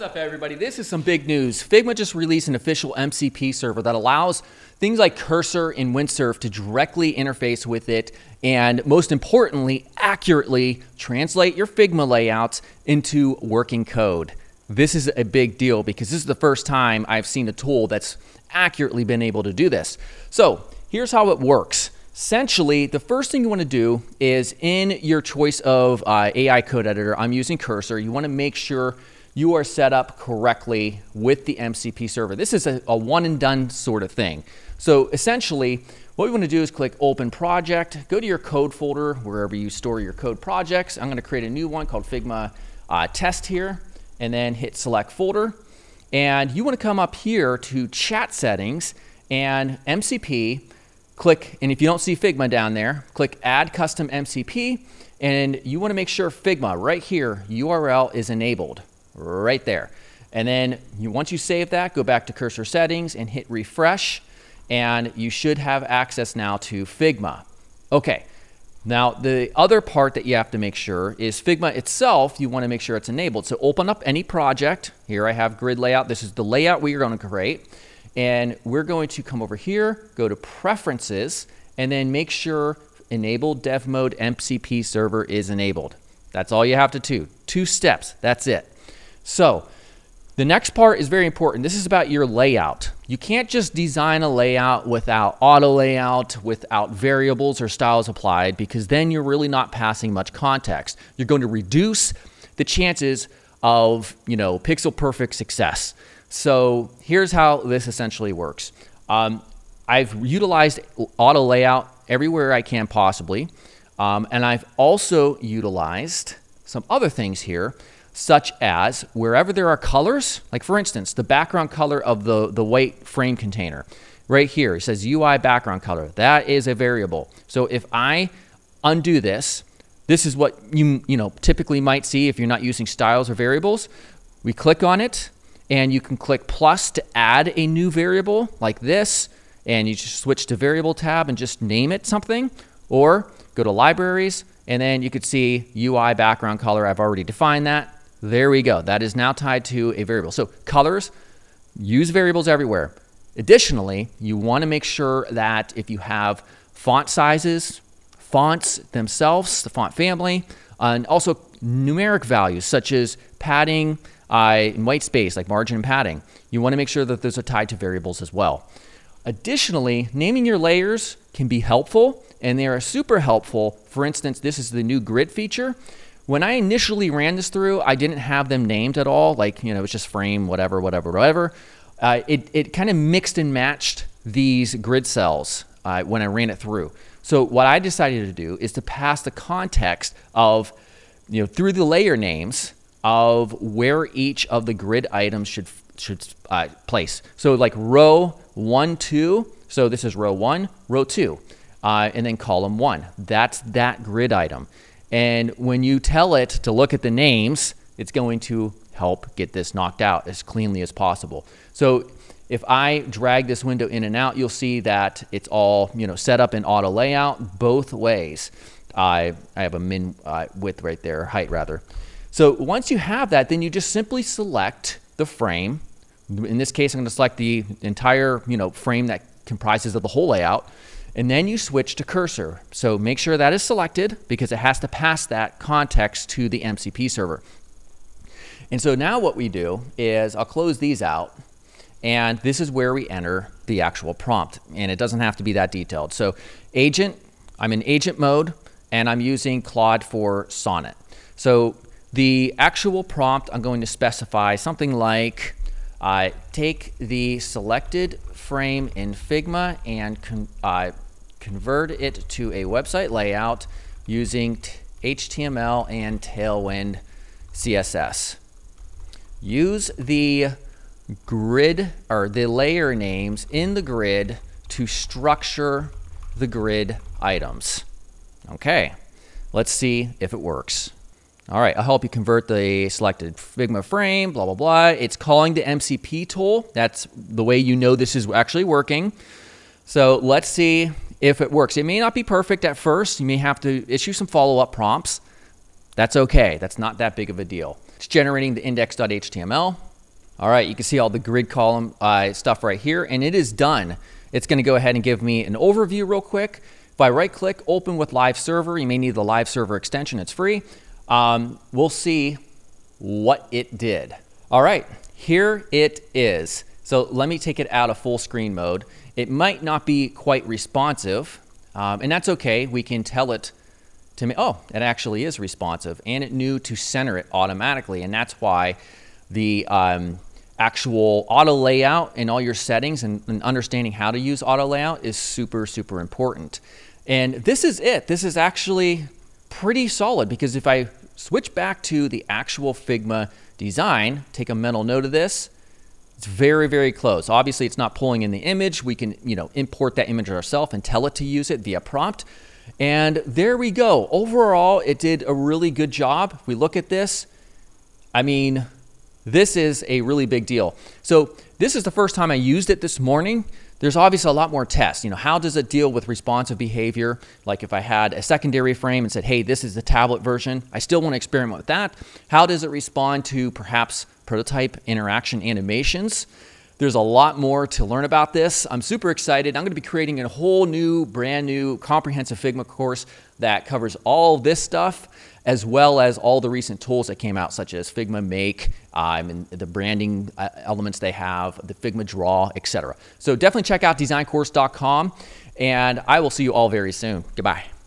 What's up, everybody? This is some big news. Figma just released an official MCP server that allows things like Cursor and Windsurf to directly interface with it and, most importantly, accurately translate your Figma layouts into working code. This is a big deal because this is the first time I've seen a tool that's accurately been able to do this. So, here's how it works. Essentially, the first thing you want to do is in your choice of uh, AI code editor, I'm using Cursor, you want to make sure you are set up correctly with the MCP server. This is a, a one and done sort of thing. So essentially, what we want to do is click Open Project, go to your code folder, wherever you store your code projects. I'm going to create a new one called Figma uh, Test here, and then hit Select Folder. And you want to come up here to Chat Settings and MCP, click, and if you don't see Figma down there, click Add Custom MCP, and you want to make sure Figma right here, URL is enabled right there. And then you, once you save that, go back to cursor settings and hit refresh, and you should have access now to Figma. Okay, now the other part that you have to make sure is Figma itself, you want to make sure it's enabled. So open up any project. Here I have grid layout. This is the layout we are going to create. And we're going to come over here, go to preferences, and then make sure enable dev mode MCP server is enabled. That's all you have to do. Two steps, that's it. So the next part is very important. This is about your layout. You can't just design a layout without auto layout, without variables or styles applied, because then you're really not passing much context. You're going to reduce the chances of, you know, pixel perfect success. So here's how this essentially works. Um, I've utilized auto layout everywhere I can possibly. Um, and I've also utilized some other things here such as wherever there are colors, like for instance, the background color of the, the white frame container. Right here, it says UI background color. That is a variable. So if I undo this, this is what you, you know, typically might see if you're not using styles or variables. We click on it, and you can click plus to add a new variable like this, and you just switch to variable tab and just name it something, or go to libraries, and then you could see UI background color. I've already defined that. There we go. That is now tied to a variable. So colors, use variables everywhere. Additionally, you want to make sure that if you have font sizes, fonts themselves, the font family, and also numeric values such as padding uh, and white space, like margin and padding, you want to make sure that those are tied to variables as well. Additionally, naming your layers can be helpful, and they are super helpful. For instance, this is the new grid feature. When I initially ran this through, I didn't have them named at all. Like, you know, it was just frame, whatever, whatever, whatever. Uh, it it kind of mixed and matched these grid cells uh, when I ran it through. So what I decided to do is to pass the context of, you know, through the layer names of where each of the grid items should should uh, place. So like row one, two. So this is row one, row two, uh, and then column one. That's that grid item. And when you tell it to look at the names, it's going to help get this knocked out as cleanly as possible. So if I drag this window in and out, you'll see that it's all you know set up in auto layout both ways. I, I have a min uh, width right there, height rather. So once you have that, then you just simply select the frame. In this case, I'm going to select the entire you know frame that comprises of the whole layout and then you switch to cursor. So make sure that is selected because it has to pass that context to the MCP server. And so now what we do is I'll close these out and this is where we enter the actual prompt and it doesn't have to be that detailed. So agent, I'm in agent mode and I'm using Claude 4 Sonnet. So the actual prompt, I'm going to specify something like uh, take the selected frame in Figma and con uh, convert it to a website layout using HTML and Tailwind CSS. Use the grid or the layer names in the grid to structure the grid items. Okay, let's see if it works. All right, I'll help you convert the selected Figma frame, blah, blah, blah. It's calling the MCP tool. That's the way you know this is actually working. So let's see if it works. It may not be perfect at first. You may have to issue some follow-up prompts. That's okay. That's not that big of a deal. It's generating the index.html. All right, you can see all the grid column uh, stuff right here, and it is done. It's going to go ahead and give me an overview real quick. If I right click, open with live server, you may need the live server extension, it's free. Um, we'll see what it did. All right, here it is. So let me take it out of full screen mode. It might not be quite responsive, um, and that's okay. We can tell it to me, oh, it actually is responsive, and it knew to center it automatically, and that's why the um, actual auto layout and all your settings and, and understanding how to use auto layout is super, super important. And this is it. This is actually pretty solid because if I switch back to the actual Figma design, take a mental note of this, it's very, very close. Obviously, it's not pulling in the image. We can, you know, import that image ourselves and tell it to use it via prompt. And there we go. Overall, it did a really good job. If we look at this, I mean, this is a really big deal. So this is the first time I used it this morning. There's obviously a lot more tests. You know, how does it deal with responsive behavior? Like if I had a secondary frame and said, hey, this is the tablet version, I still want to experiment with that. How does it respond to perhaps prototype interaction animations? There's a lot more to learn about this. I'm super excited. I'm going to be creating a whole new, brand new, comprehensive Figma course that covers all this stuff, as well as all the recent tools that came out, such as Figma Make, um, and the branding uh, elements they have, the Figma Draw, etc. So definitely check out designcourse.com, and I will see you all very soon. Goodbye.